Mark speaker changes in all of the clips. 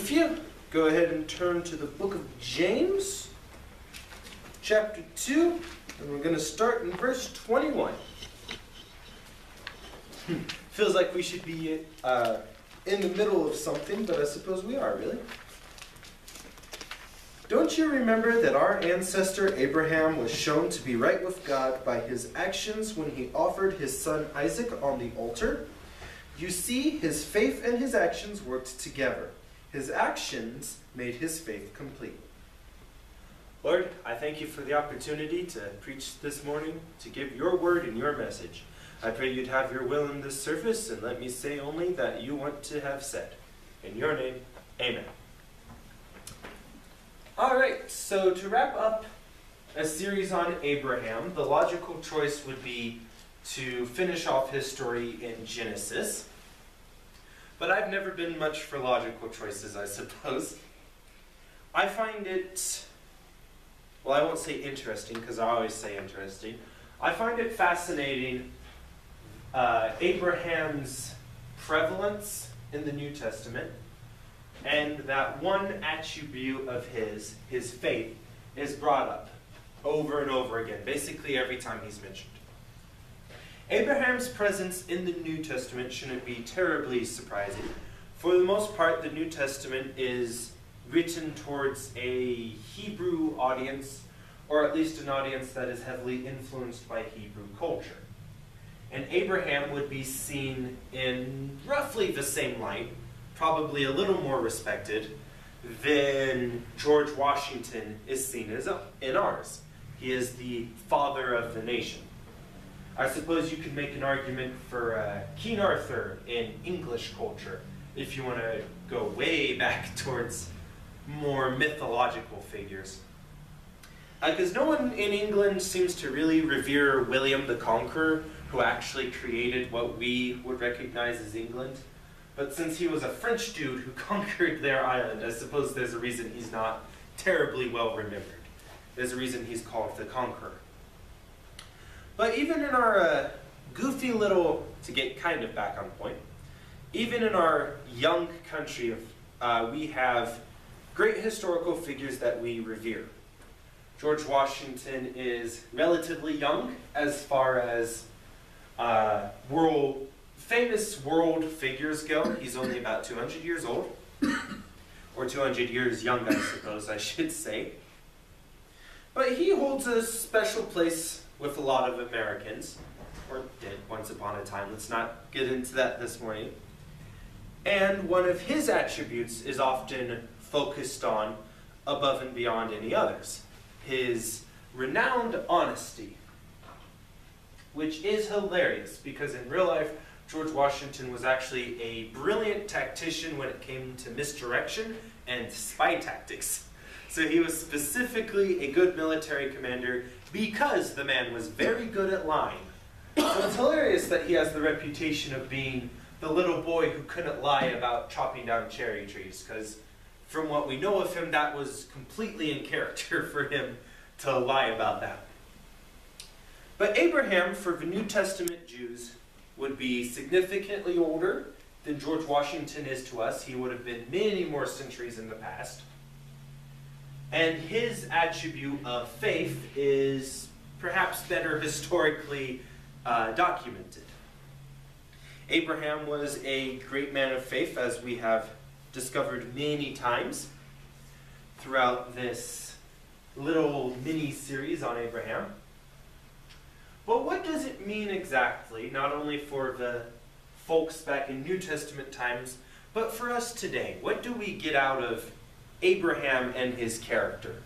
Speaker 1: If you go ahead and turn to the book of James, chapter 2, and we're going to start in verse 21. Hmm. Feels like we should be uh, in the middle of something, but I suppose we are, really. Don't you remember that our ancestor Abraham was shown to be right with God by his actions when he offered his son Isaac on the altar? You see, his faith and his actions worked together. His actions made his faith complete.
Speaker 2: Lord, I thank you for the opportunity to preach this morning, to give your word and your message. I pray you'd have your will in this service and let me say only that you want to have said. In your name, amen.
Speaker 1: All right, so to wrap up a series on Abraham, the logical choice would be to finish off his story in Genesis. But I've never been much for logical choices, I suppose. I find it, well, I won't say interesting because I always say interesting. I find it fascinating uh, Abraham's prevalence in the New Testament and that one attribute of his, his faith, is brought up over and over again, basically every time he's mentioned. Abraham's presence in the New Testament shouldn't be terribly surprising. For the most part, the New Testament is written towards a Hebrew audience, or at least an audience that is heavily influenced by Hebrew culture. And Abraham would be seen in roughly the same light, probably a little more respected, than George Washington is seen as in ours. He is the father of the nation. I suppose you could make an argument for uh, King Arthur in English culture if you want to go way back towards more mythological figures. Because uh, no one in England seems to really revere William the Conqueror, who actually created what we would recognize as England. But since he was a French dude who conquered their island, I suppose there's a reason he's not terribly well remembered. There's a reason he's called the Conqueror. But even in our uh, goofy little, to get kind of back on point, even in our young country, of, uh, we have great historical figures that we revere. George Washington is relatively young as far as uh, world famous world figures go. He's only about 200 years old, or 200 years young, I suppose I should say. But he holds a special place with a lot of Americans, or did once upon a time. Let's not get into that this morning. And one of his attributes is often focused on above and beyond any others his renowned honesty, which is hilarious because in real life, George Washington was actually a brilliant tactician when it came to misdirection and spy tactics. So he was specifically a good military commander because the man was very good at lying. So it's hilarious that he has the reputation of being the little boy who couldn't lie about chopping down cherry trees, because from what we know of him, that was completely in character for him to lie about that. But Abraham, for the New Testament Jews, would be significantly older than George Washington is to us. He would have been many more centuries in the past. And his attribute of faith is perhaps better historically uh, documented. Abraham was a great man of faith, as we have discovered many times throughout this little mini series on Abraham. But what does it mean exactly, not only for the folks back in New Testament times, but for us today? What do we get out of Abraham and his character.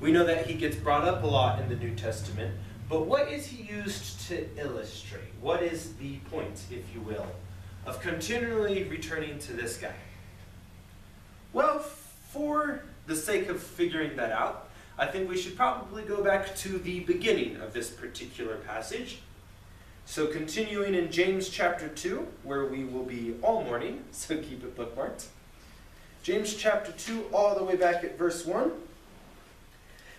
Speaker 1: We know that he gets brought up a lot in the New Testament, but what is he used to illustrate? What is the point, if you will, of continually returning to this guy? Well, for the sake of figuring that out, I think we should probably go back to the beginning of this particular passage. So continuing in James chapter 2, where we will be all morning, so keep it bookmarked. James chapter 2, all the way back at verse 1.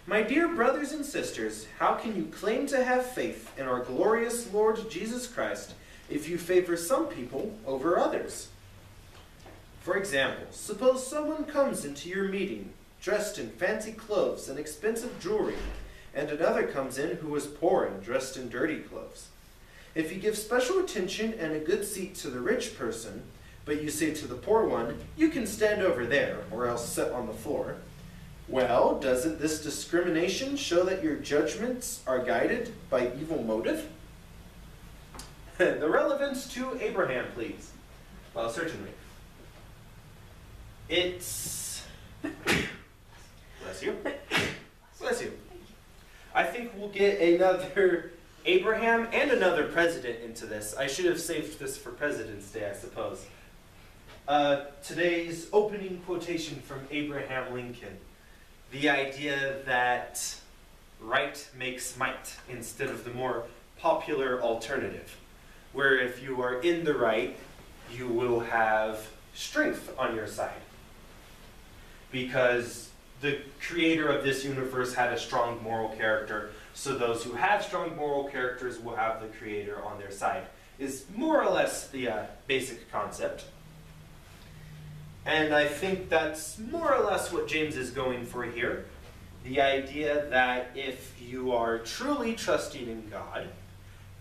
Speaker 1: My dear brothers and sisters, how can you claim to have faith in our glorious Lord Jesus Christ if you favor some people over others? For example, suppose someone comes into your meeting dressed in fancy clothes and expensive jewelry, and another comes in who is poor and dressed in dirty clothes. If you give special attention and a good seat to the rich person, but you say to the poor one, You can stand over there, or else sit on the floor, well, doesn't this discrimination show that your judgments are guided by evil motive? the relevance to Abraham, please. Well, certainly. It's. Bless you. Bless you. I think we'll get another Abraham and another president into this. I should have saved this for President's Day, I suppose. Uh, today's opening quotation from Abraham Lincoln the idea that right makes might instead of the more popular alternative, where if you are in the right, you will have strength on your side. Because the creator of this universe had a strong moral character, so those who have strong moral characters will have the creator on their side, is more or less the uh, basic concept. And I think that's more or less what James is going for here. The idea that if you are truly trusting in God,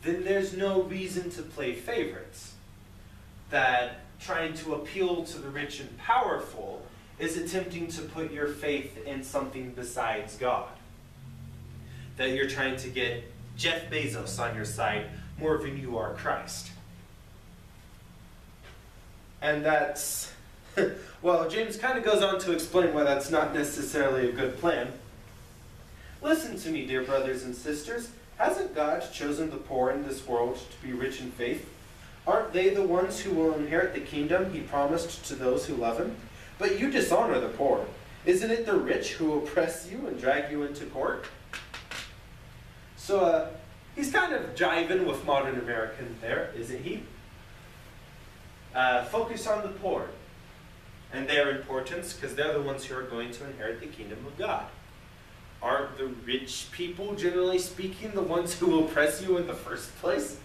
Speaker 1: then there's no reason to play favorites. That trying to appeal to the rich and powerful is attempting to put your faith in something besides God. That you're trying to get Jeff Bezos on your side more than you are Christ. And that's well, James kind of goes on to explain why that's not necessarily a good plan. Listen to me, dear brothers and sisters. Hasn't God chosen the poor in this world to be rich in faith? Aren't they the ones who will inherit the kingdom he promised to those who love him? But you dishonor the poor. Isn't it the rich who oppress you and drag you into court? So, uh, he's kind of jiving with modern American there, isn't he? Uh, focus on the poor and their importance because they're the ones who are going to inherit the kingdom of God. Aren't the rich people, generally speaking, the ones who oppress you in the first place?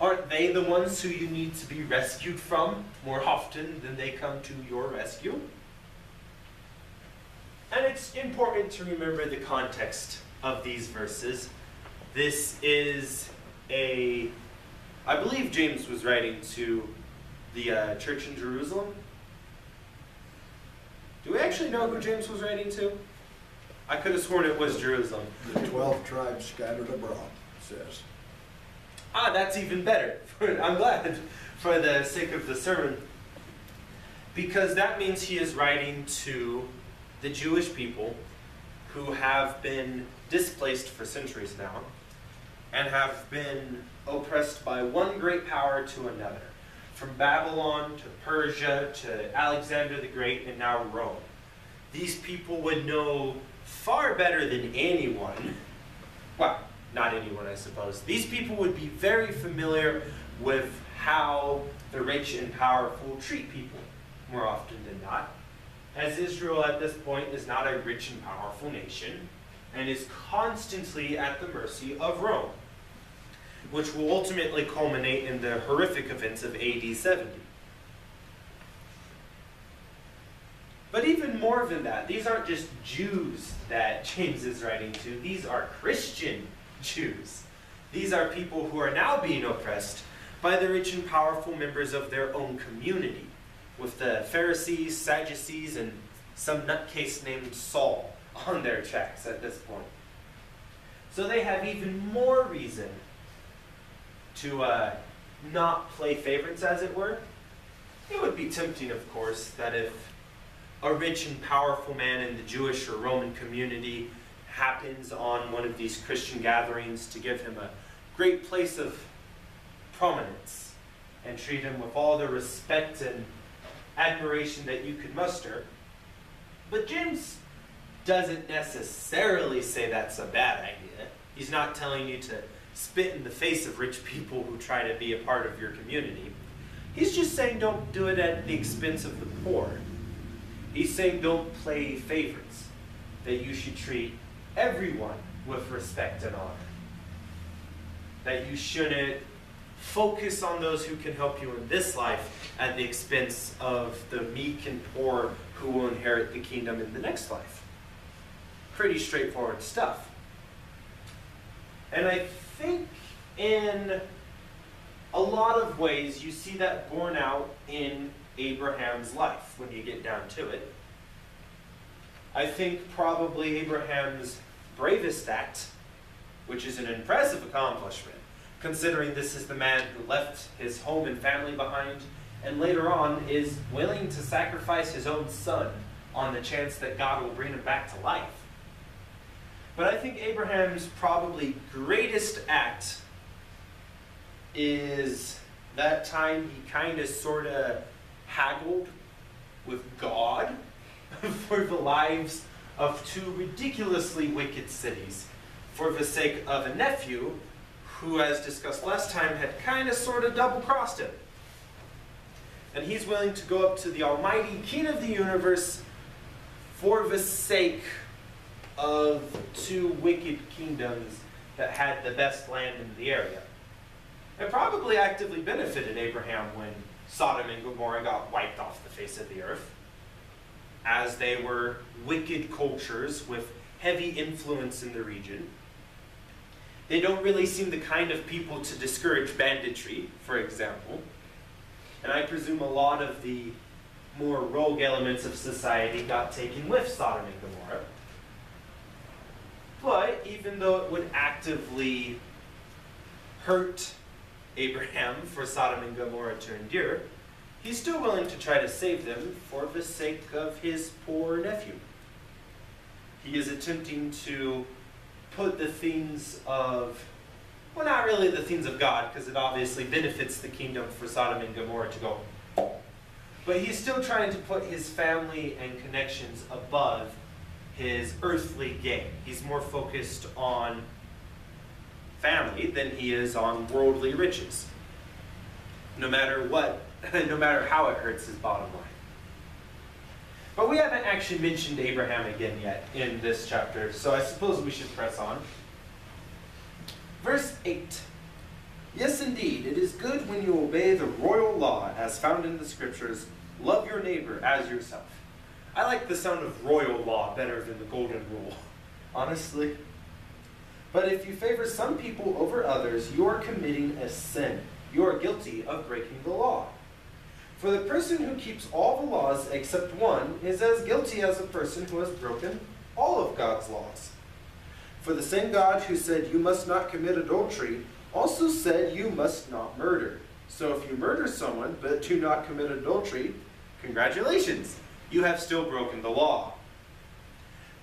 Speaker 1: Aren't they the ones who you need to be rescued from more often than they come to your rescue? And it's important to remember the context of these verses. This is a, I believe James was writing to the uh, church in Jerusalem, do we actually know who James was writing to? I could have sworn it was Jerusalem.
Speaker 3: The twelve tribes scattered abroad, says.
Speaker 1: Ah, that's even better. I'm glad for the sake of the sermon. Because that means he is writing to the Jewish people who have been displaced for centuries now and have been oppressed by one great power to another from Babylon to Persia to Alexander the Great and now Rome. These people would know far better than anyone, well, not anyone, I suppose. These people would be very familiar with how the rich and powerful treat people more often than not. As Israel at this point is not a rich and powerful nation and is constantly at the mercy of Rome which will ultimately culminate in the horrific events of AD 70. But even more than that, these aren't just Jews that James is writing to, these are Christian Jews. These are people who are now being oppressed by the rich and powerful members of their own community, with the Pharisees, Sadducees, and some nutcase named Saul on their tracks at this point. So they have even more reason to uh, not play favorites, as it were. It would be tempting, of course, that if a rich and powerful man in the Jewish or Roman community happens on one of these Christian gatherings to give him a great place of prominence and treat him with all the respect and admiration that you could muster. But James doesn't necessarily say that's a bad idea. He's not telling you to spit in the face of rich people who try to be a part of your community. He's just saying don't do it at the expense of the poor. He's saying don't play favorites, that you should treat everyone with respect and honor. That you shouldn't focus on those who can help you in this life at the expense of the meek and poor who will inherit the kingdom in the next life. Pretty straightforward stuff. And I think in a lot of ways you see that borne out in Abraham's life when you get down to it. I think probably Abraham's bravest act, which is an impressive accomplishment, considering this is the man who left his home and family behind, and later on is willing to sacrifice his own son on the chance that God will bring him back to life. But I think Abraham's probably greatest act is that time he kind of sort of haggled with God for the lives of two ridiculously wicked cities for the sake of a nephew who, as discussed last time, had kind of sort of double crossed him. And he's willing to go up to the Almighty King of the universe for the sake of two wicked kingdoms that had the best land in the area. It probably actively benefited Abraham when Sodom and Gomorrah got wiped off the face of the earth, as they were wicked cultures with heavy influence in the region. They don't really seem the kind of people to discourage banditry, for example. And I presume a lot of the more rogue elements of society got taken with Sodom and Gomorrah. But even though it would actively hurt Abraham for Sodom and Gomorrah to endure, he's still willing to try to save them for the sake of his poor nephew. He is attempting to put the things of, well, not really the things of God, because it obviously benefits the kingdom for Sodom and Gomorrah to go. But he's still trying to put his family and connections above his earthly gain. He's more focused on family than he is on worldly riches. No matter what, no matter how it hurts his bottom line. But we haven't actually mentioned Abraham again yet in this chapter, so I suppose we should press on. Verse 8 Yes, indeed, it is good when you obey the royal law as found in the scriptures love your neighbor as yourself. I like the sound of royal law better than the golden rule, honestly. But if you favor some people over others, you are committing a sin. You are guilty of breaking the law. For the person who keeps all the laws except one is as guilty as a person who has broken all of God's laws. For the same God who said, You must not commit adultery, also said, You must not murder. So if you murder someone but do not commit adultery, congratulations, you have still broken the law.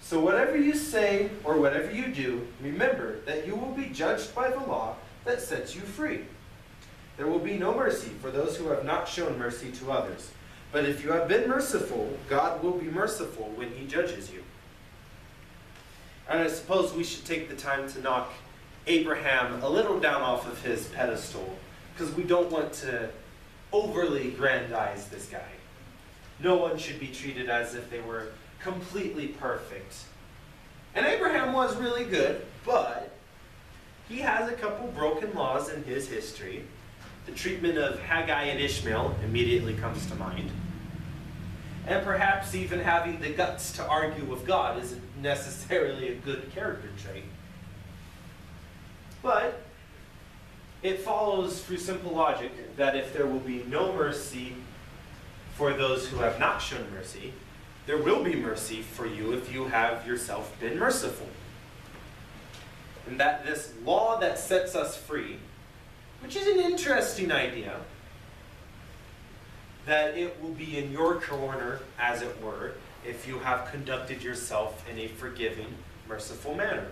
Speaker 1: So whatever you say or whatever you do, remember that you will be judged by the law that sets you free. There will be no mercy for those who have not shown mercy to others. But if you have been merciful, God will be merciful when he judges you. And I suppose we should take the time to knock Abraham a little down off of his pedestal, because we don't want to overly grandize this guy. No one should be treated as if they were completely perfect. And Abraham was really good, but he has a couple broken laws in his history. The treatment of Hagar and Ishmael immediately comes to mind. And perhaps even having the guts to argue with God isn't necessarily a good character trait. But it follows through simple logic that if there will be no mercy for those who have not shown mercy, there will be mercy for you if you have yourself been merciful. And that this law that sets us free, which is an interesting idea, that it will be in your corner, as it were, if you have conducted yourself in a forgiving, merciful manner.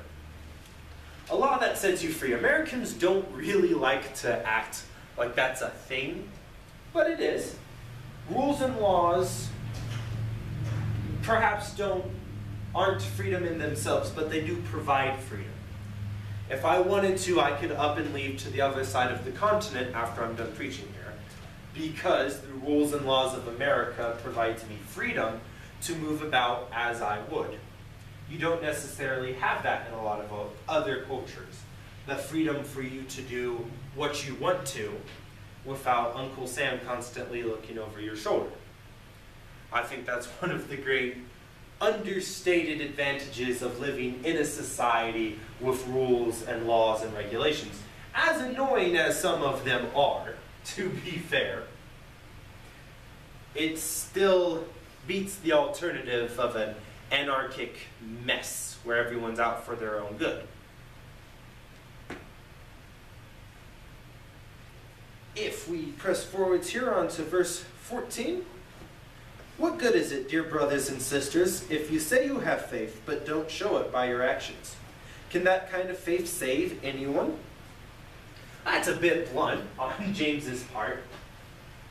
Speaker 1: A law that sets you free. Americans don't really like to act like that's a thing, but it is. Rules and laws perhaps don't aren't freedom in themselves, but they do provide freedom. If I wanted to, I could up and leave to the other side of the continent after I'm done preaching here, because the rules and laws of America provide to me freedom to move about as I would. You don't necessarily have that in a lot of other cultures. The freedom for you to do what you want to without Uncle Sam constantly looking over your shoulder. I think that's one of the great understated advantages of living in a society with rules and laws and regulations. As annoying as some of them are, to be fair, it still beats the alternative of an anarchic mess where everyone's out for their own good. If we press forwards here on to verse 14, what good is it, dear brothers and sisters, if you say you have faith but don't show it by your actions? Can that kind of faith save anyone? That's a bit blunt on James's part.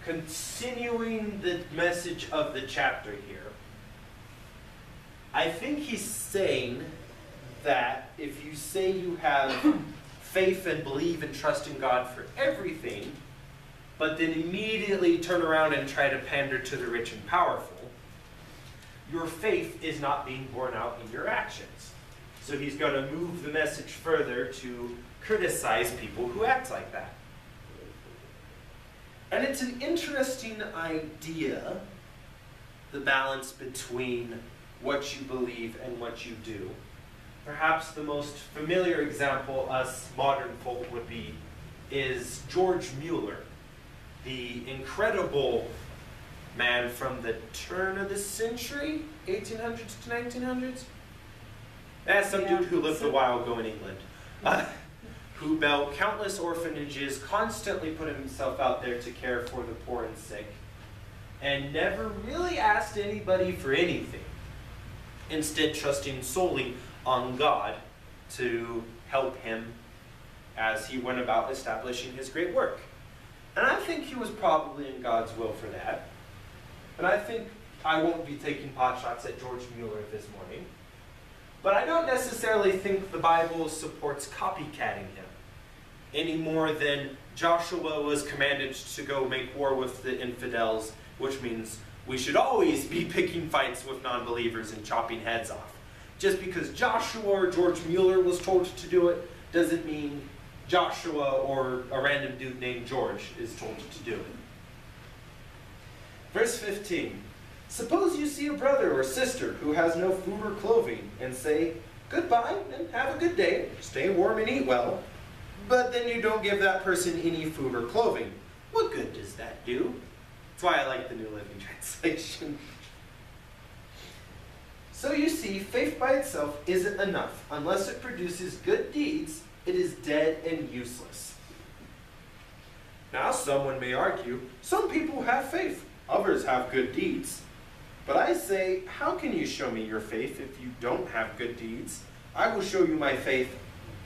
Speaker 1: Continuing the message of the chapter here, I think he's saying that if you say you have faith and believe and trust in God for everything, but then immediately turn around and try to pander to the rich and powerful, your faith is not being borne out in your actions. So he's going to move the message further to criticize people who act like that. And it's an interesting idea, the balance between what you believe and what you do. Perhaps the most familiar example us modern folk would be is George Mueller the incredible man from the turn of the century, 1800s to 1900s. That's some yeah. dude who lived a while ago in England, uh, who built countless orphanages, constantly put himself out there to care for the poor and sick, and never really asked anybody for anything. Instead, trusting solely on God to help him as he went about establishing his great work. And I think he was probably in God's will for that. And I think I won't be taking pot shots at George Mueller this morning. But I don't necessarily think the Bible supports copycatting him any more than Joshua was commanded to go make war with the infidels, which means we should always be picking fights with non believers and chopping heads off. Just because Joshua or George Mueller was told to do it doesn't mean Joshua or a random dude named George is told to do it. Verse 15 Suppose you see a brother or sister who has no food or clothing and say, Goodbye and have a good day, stay warm and eat well, but then you don't give that person any food or clothing. What good does that do? That's why I like the New Living Translation. So you see, faith by itself isn't enough unless it produces good deeds it is dead and useless. Now, someone may argue, some people have faith, others have good deeds. But I say, how can you show me your faith if you don't have good deeds? I will show you my faith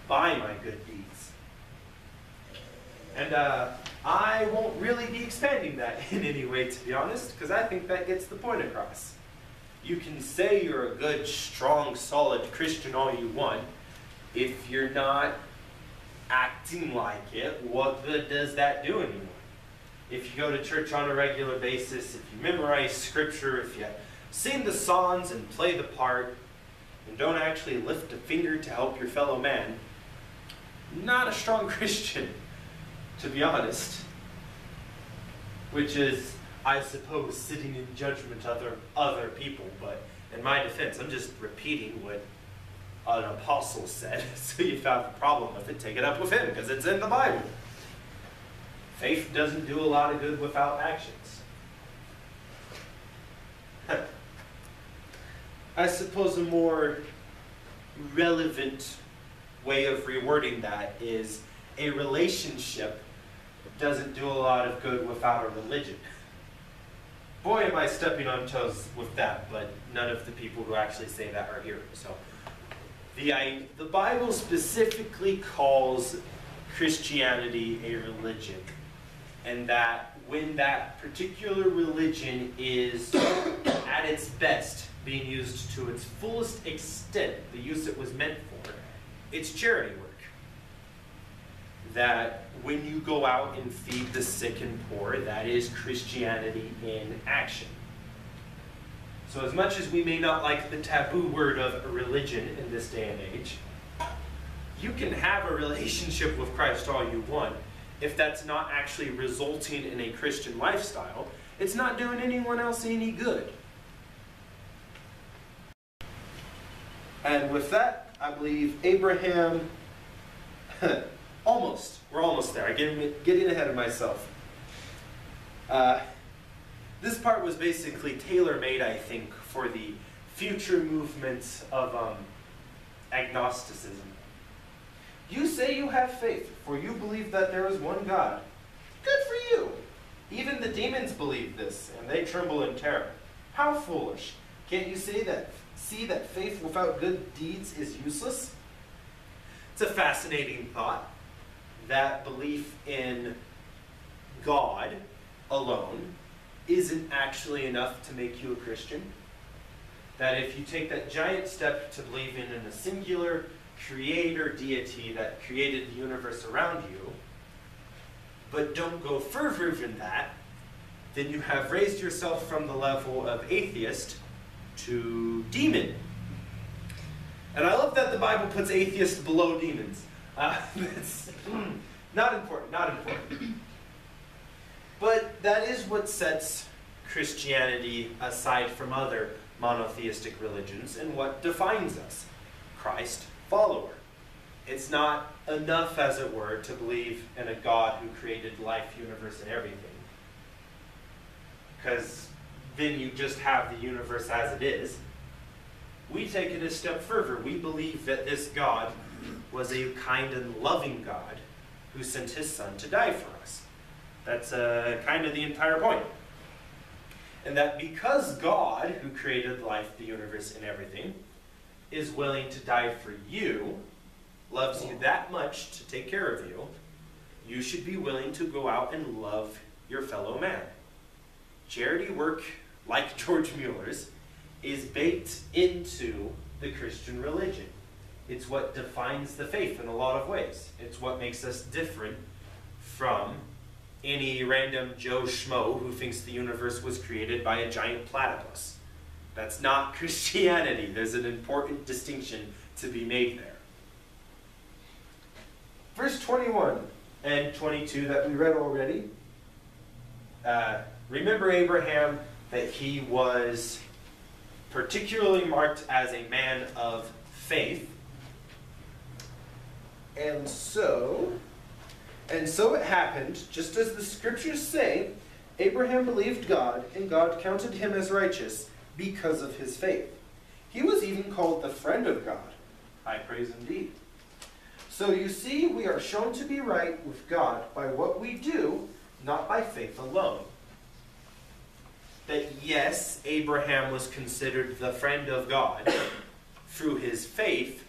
Speaker 1: by my good deeds. And uh, I won't really be expanding that in any way, to be honest, because I think that gets the point across. You can say you're a good, strong, solid Christian all you want. If you're not acting like it, what good does that do anyone? If you go to church on a regular basis, if you memorize scripture, if you sing the songs and play the part, and don't actually lift a finger to help your fellow man, not a strong Christian, to be honest. Which is, I suppose, sitting in judgment of other, other people, but in my defense, I'm just repeating what an apostle said. So if you have a problem with it, take it up with him because it's in the Bible. Faith doesn't do a lot of good without actions. I suppose a more relevant way of rewording that is a relationship doesn't do a lot of good without a religion. Boy, am I stepping on toes with that, but none of the people who actually say that are here. So the, the Bible specifically calls Christianity a religion, and that when that particular religion is at its best, being used to its fullest extent, the use it was meant for, it's charity work. That when you go out and feed the sick and poor, that is Christianity in action. So as much as we may not like the taboo word of religion in this day and age, you can have a relationship with Christ all you want if that's not actually resulting in a Christian lifestyle, it's not doing anyone else any good. And with that, I believe Abraham. almost. We're almost there. I'm getting, getting ahead of myself. Uh, this part was basically tailor made, I think, for the future movements of um, agnosticism. You say you have faith, for you believe that there is one God. Good for you! Even the demons believe this, and they tremble in terror. How foolish! Can't you see that see that faith without good deeds is useless? It's a fascinating thought that belief in God alone isn't actually enough to make you a Christian. That if you take that giant step to believing in a singular creator deity that created the universe around you, but don't go further than that, then you have raised yourself from the level of atheist to demon. And I love that the Bible puts atheists below demons. Uh, it's not important, not important. But that is what sets Christianity aside from other monotheistic religions and what defines us Christ follower. It's not enough, as it were, to believe in a God who created life, universe, and everything. Because then you just have the universe as it is. We take it a step further. We believe that this God was a kind and loving God who sent his son to die for us. That's uh, kind of the entire point. And that because God, who created life, the universe, and everything, is willing to die for you, loves you that much to take care of you, you should be willing to go out and love your fellow man. Charity work, like George Mueller's, is baked into the Christian religion. It's what defines the faith in a lot of ways. It's what makes us different from any random Joe Schmo who thinks the universe was created by a giant platypus. That's not Christianity. There's an important distinction to be made there. Verse 21 and 22 that we read already. Uh, remember Abraham that he was particularly marked as a man of faith. And so, and so it happened, just as the scriptures say, Abraham believed God, and God counted him as righteous because of his faith. He was even called the friend of God. High praise indeed. So you see, we are shown to be right with God by what we do, not by faith alone. That yes, Abraham was considered the friend of God through his faith,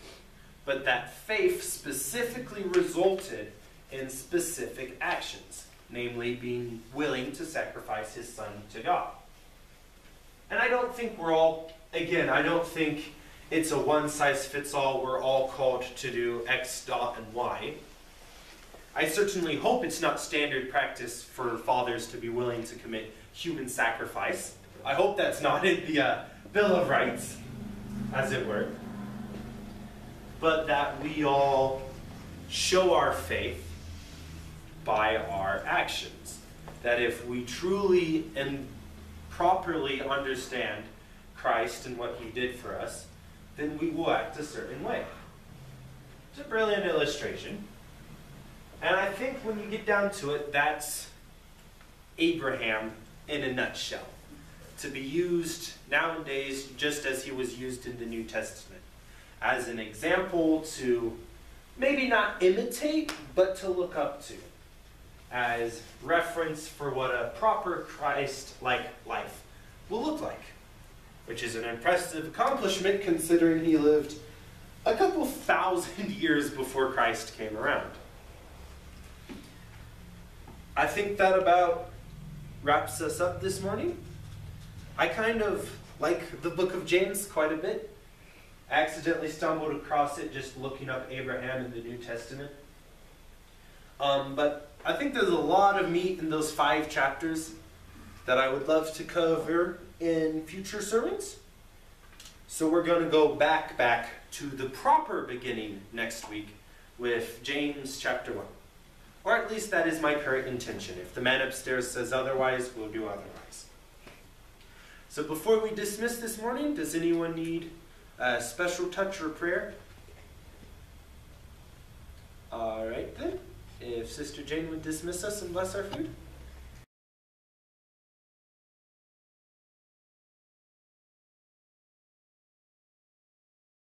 Speaker 1: but that faith specifically resulted in specific actions, namely being willing to sacrifice his son to God. And I don't think we're all, again, I don't think it's a one size fits all, we're all called to do X dot and Y. I certainly hope it's not standard practice for fathers to be willing to commit human sacrifice. I hope that's not in the uh, Bill of Rights, as it were. But that we all show our faith by our actions. That if we truly and properly understand Christ and what he did for us, then we will act a certain way. It's a brilliant illustration. And I think when you get down to it, that's Abraham in a nutshell. To be used nowadays just as he was used in the New Testament. As an example to maybe not imitate, but to look up to as reference for what a proper Christ-like life will look like, which is an impressive accomplishment considering he lived a couple thousand years before Christ came around. I think that about wraps us up this morning. I kind of like the book of James quite a bit. I accidentally stumbled across it just looking up Abraham in the New Testament. Um, but I think there's a lot of meat in those five chapters that I would love to cover in future sermons. So we're going to go back, back to the proper beginning next week with James chapter 1. Or at least that is my current intention. If the man upstairs says otherwise, we'll do otherwise. So before we dismiss this morning, does anyone need a special touch or prayer? All right then if Sister Jane would dismiss us and bless our food.